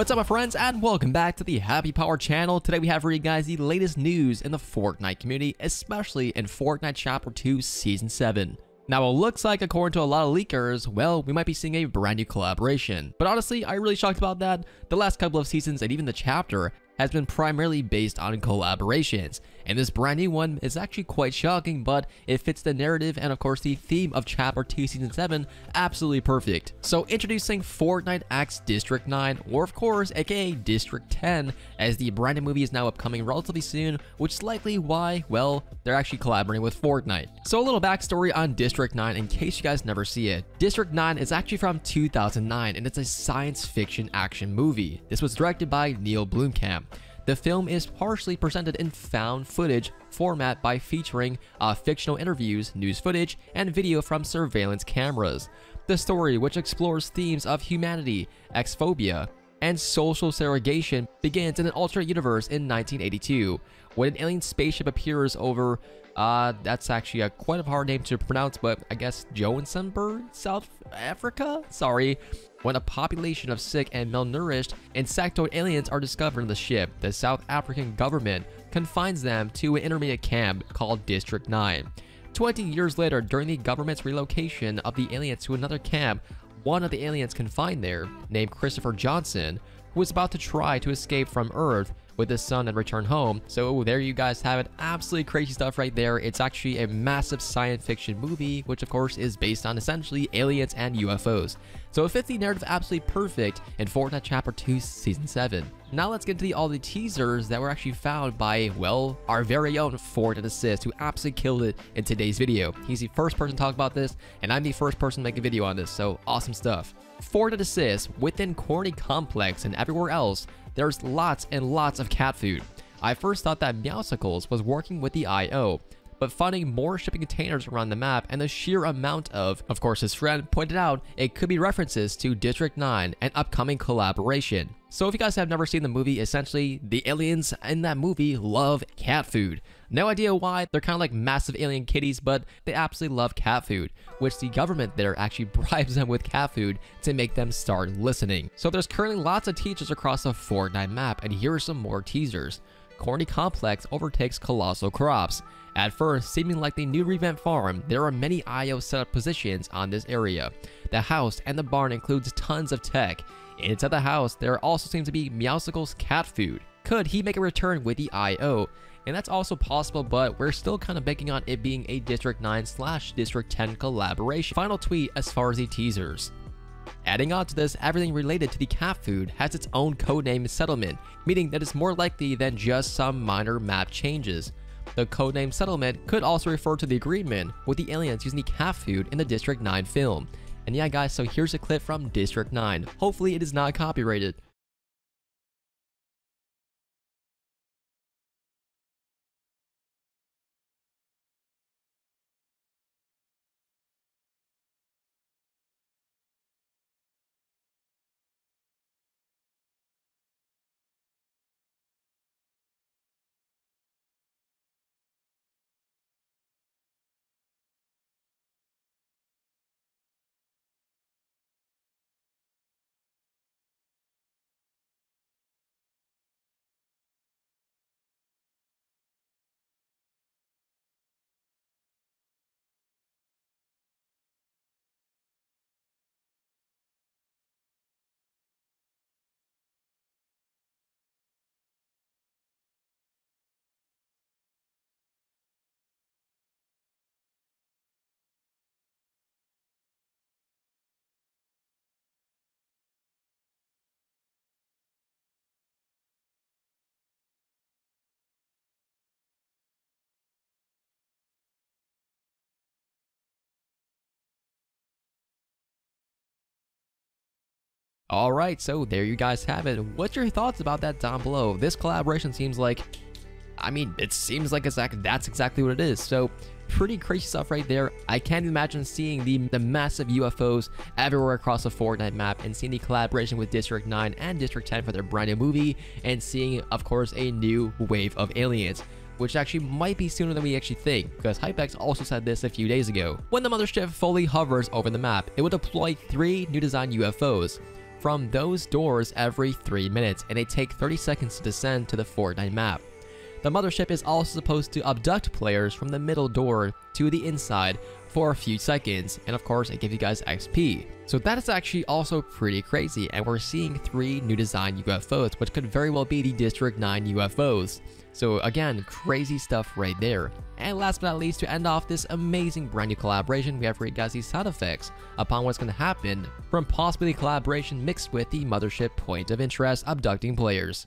What's up my friends and welcome back to the Happy Power channel. Today we have for you guys the latest news in the Fortnite community, especially in Fortnite Chapter 2 Season 7. Now it looks like according to a lot of leakers, well, we might be seeing a brand new collaboration. But honestly, I'm really shocked about that. The last couple of seasons and even the chapter has been primarily based on collaborations, and this brand new one is actually quite shocking, but it fits the narrative and of course the theme of Chapter 2 Season 7 absolutely perfect. So introducing Fortnite X District 9, or of course aka District 10, as the brand new movie is now upcoming relatively soon, which is likely why, well, they're actually collaborating with Fortnite. So a little backstory on District 9 in case you guys never see it. District 9 is actually from 2009 and it's a science fiction action movie. This was directed by Neil Blomkamp. The film is partially presented in found footage format by featuring uh, fictional interviews, news footage, and video from surveillance cameras. The story, which explores themes of humanity, xenophobia, and social segregation, begins in an alternate universe in 1982 when an alien spaceship appears over uh, that's actually a quite a hard name to pronounce, but I guess Johannesburg, South Africa? Sorry. When a population of sick and malnourished insectoid aliens are discovered in the ship, the South African government confines them to an intermediate camp called District 9. 20 years later, during the government's relocation of the aliens to another camp, one of the aliens confined there, named Christopher Johnson, who was about to try to escape from Earth, with his son and return home. So there you guys have it. Absolutely crazy stuff right there. It's actually a massive science fiction movie, which of course is based on essentially aliens and UFOs. So it fits the narrative absolutely perfect in Fortnite Chapter 2 Season 7. Now let's get into the, all the teasers that were actually found by, well, our very own Fortnite Assist, who absolutely killed it in today's video. He's the first person to talk about this, and I'm the first person to make a video on this, so awesome stuff. Fortnite Assist, within Corny Complex and everywhere else, there's lots and lots of cat food. I first thought that Meowscles was working with the IO, but finding more shipping containers around the map and the sheer amount of, of course his friend pointed out, it could be references to District 9 and upcoming collaboration. So if you guys have never seen the movie, essentially, the aliens in that movie love cat food. No idea why, they're kind of like massive alien kitties, but they absolutely love cat food, which the government there actually bribes them with cat food to make them start listening. So there's currently lots of teachers across the Fortnite map, and here are some more teasers. Corny Complex overtakes Colossal Crops. At first, seeming like the new revamped farm, there are many IO setup positions on this area. The house and the barn includes tons of tech. Inside the house, there also seems to be Meowscles cat food. Could he make a return with the IO? And that's also possible, but we're still kind of banking on it being a District 9 slash District 10 collaboration. Final tweet as far as the teasers. Adding on to this, everything related to the cat food has its own codename settlement, meaning that it's more likely than just some minor map changes. The codename settlement could also refer to the agreement with the aliens using the cat food in the District 9 film. And yeah guys, so here's a clip from District 9. Hopefully it is not copyrighted. Alright, so there you guys have it. What's your thoughts about that down below? This collaboration seems like, I mean, it seems like exactly, that's exactly what it is. So pretty crazy stuff right there. I can't imagine seeing the, the massive UFOs everywhere across the Fortnite map and seeing the collaboration with District 9 and District 10 for their brand new movie and seeing, of course, a new wave of aliens which actually might be sooner than we actually think, because Hypex also said this a few days ago. When the mothership fully hovers over the map, it will deploy three new design UFOs. From those doors every 3 minutes, and they take 30 seconds to descend to the Fortnite map. The mothership is also supposed to abduct players from the middle door to the inside for a few seconds, and of course it gives you guys XP. So that is actually also pretty crazy, and we're seeing three new design UFOs, which could very well be the District 9 UFOs. So again, crazy stuff right there. And last but not least, to end off this amazing brand new collaboration, we have for you guys these sound effects upon what's going to happen from possibly collaboration mixed with the Mothership Point of Interest abducting players.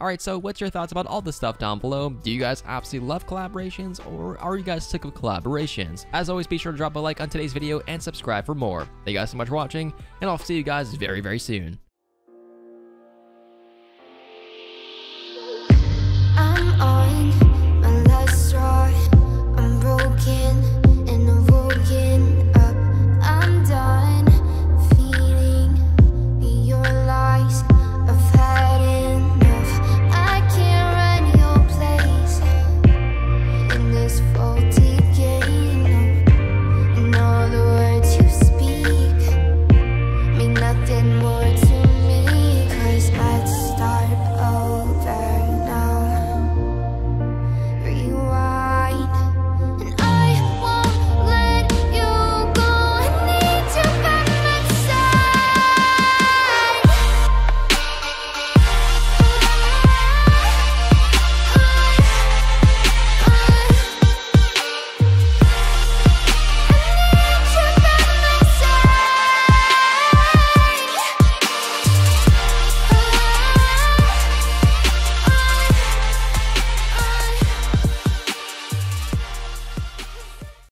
Alright, so what's your thoughts about all this stuff down below? Do you guys absolutely love collaborations, or are you guys sick of collaborations? As always, be sure to drop a like on today's video and subscribe for more. Thank you guys so much for watching, and I'll see you guys very, very soon. I'm on